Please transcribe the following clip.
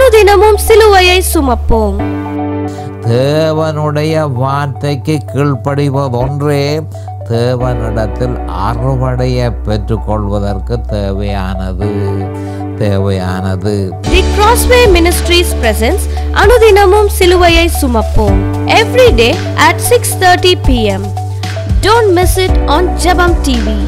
அனுதினமும் சிலுவையை சுமப்போம் தேவனுடைய வார்த்தைக்கு கீழ்ப்படிவதொன்றே தேவனிடத்தில் அறுவடையை பெற்றுக்கொள்வதற்கு தேவையானது தேவையானது தி கிராஸ்வே மினிஸ்ட்ரீஸ் பிரசன்ஸ் அனுதினமும் சிலுவையை சுமப்போம் every day at six thirty PM don't miss it on Jabam TV